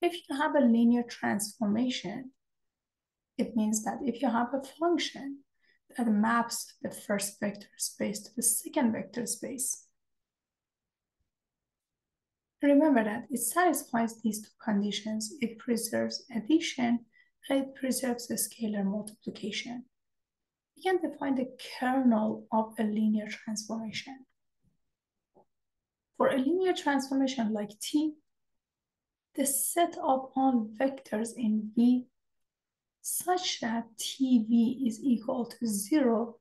If you have a linear transformation, it means that if you have a function that maps the first vector space to the second vector space, remember that it satisfies these two conditions. It preserves addition and it preserves the scalar multiplication. We can define the kernel of a linear transformation. For a linear transformation like T, the set of all vectors in V such that TV is equal to zero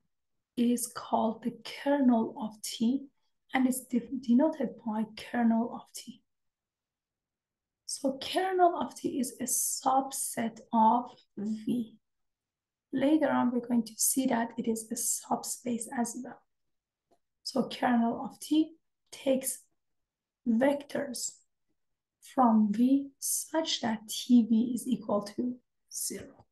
is called the kernel of T and is denoted by kernel of T. So kernel of T is a subset of V. Later on, we're going to see that it is a subspace as well. So kernel of T takes vectors from V such that TV is equal to zero.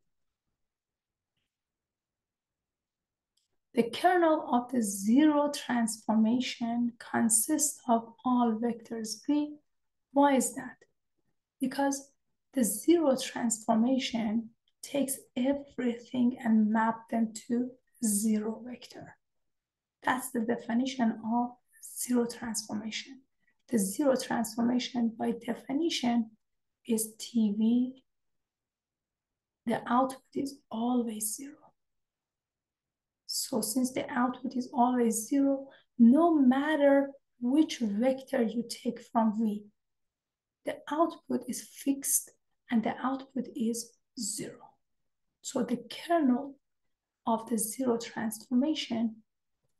The kernel of the zero transformation consists of all vectors V. Why is that? Because the zero transformation takes everything and map them to zero vector. That's the definition of zero transformation. The zero transformation by definition is TV. The output is always zero. So since the output is always zero, no matter which vector you take from V, the output is fixed and the output is zero. So the kernel of the zero transformation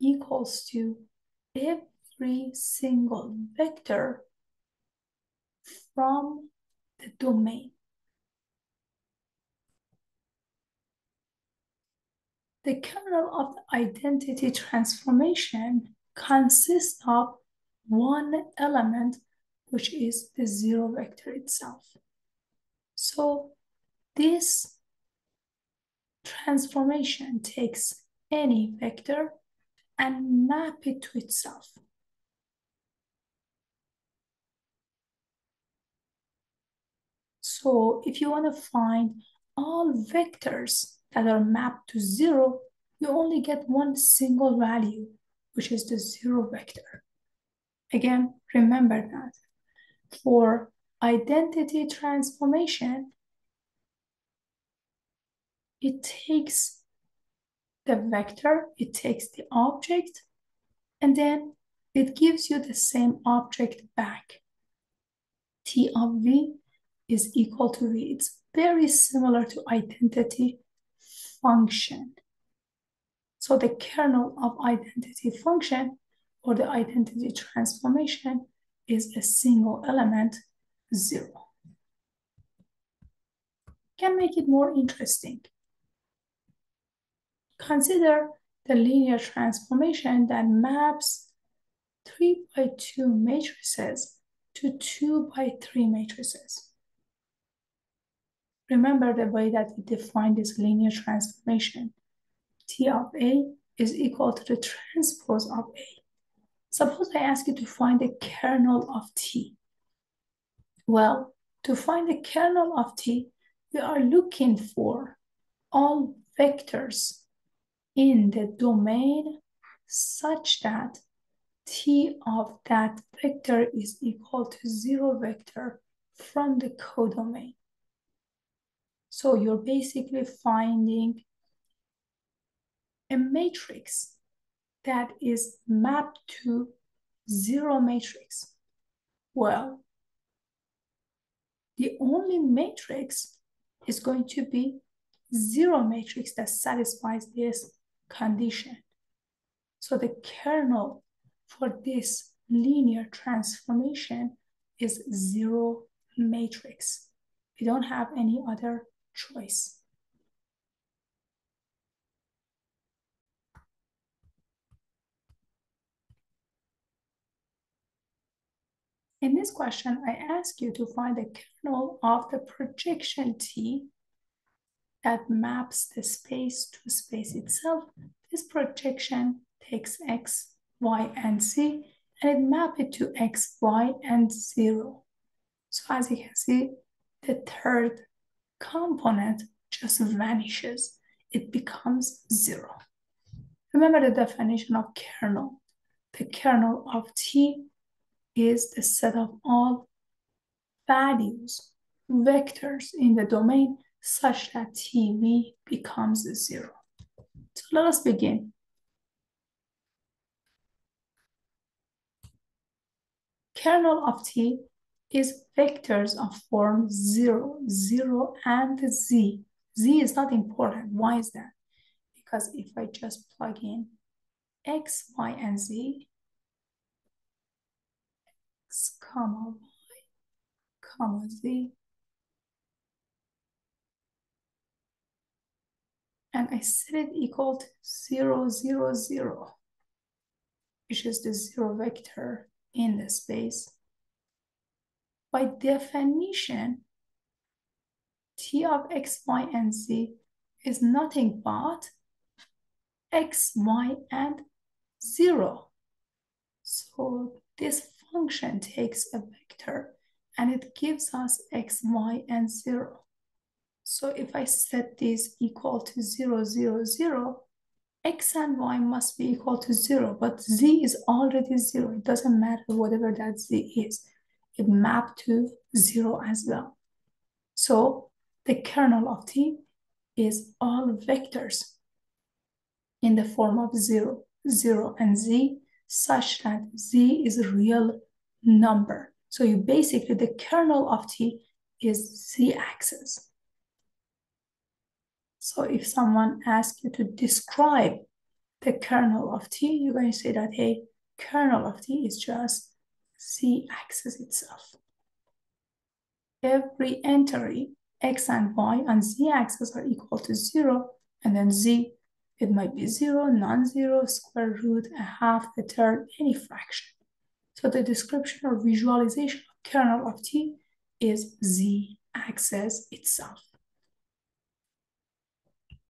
equals to every single vector from the domain. The kernel of the identity transformation consists of one element, which is the zero vector itself. So this transformation takes any vector and map it to itself. So if you want to find all vectors that are mapped to zero, you only get one single value, which is the zero vector. Again, remember that. For identity transformation, it takes the vector, it takes the object, and then it gives you the same object back. T of V is equal to V. It's very similar to identity function. So the kernel of identity function or the identity transformation is a single element, zero. Can make it more interesting. Consider the linear transformation that maps 3 by 2 matrices to 2 by 3 matrices. Remember the way that we define this linear transformation. T of A is equal to the transpose of A. Suppose I ask you to find the kernel of T. Well, to find the kernel of T, we are looking for all vectors in the domain such that T of that vector is equal to zero vector from the codomain. So you're basically finding a matrix that is mapped to zero matrix. Well, the only matrix is going to be zero matrix that satisfies this condition. So the kernel for this linear transformation is zero matrix. We don't have any other choice. In this question, I ask you to find the kernel of the projection T that maps the space to space itself. This projection takes x, y, and z, and it maps it to x, y, and 0. So as you can see, the third component just vanishes. It becomes zero. Remember the definition of kernel. The kernel of T is the set of all values, vectors in the domain such that TV becomes zero. So let us begin. Kernel of T is vectors of form 0, 0, and z. z is not important. Why is that? Because if I just plug in x, y, and z, x, comma, y, comma, z, and I set it equal to 0, 0, 0, which is the zero vector in the space. By definition, t of x, y, and z is nothing but x, y, and 0. So this function takes a vector and it gives us x, y, and 0. So if I set this equal to 0, 0, 0, x and y must be equal to 0, but z is already 0. It doesn't matter whatever that z is. It mapped to 0 as well. So the kernel of t is all vectors in the form of 0, 0, and z, such that z is a real number. So you basically, the kernel of t is z-axis. So if someone asks you to describe the kernel of T, you're going to say that, hey, kernel of T is just z-axis itself. Every entry, x and y on z-axis are equal to zero, and then z, it might be zero, non-zero, square root, a half, a third, any fraction. So the description or visualization of kernel of T is z-axis itself.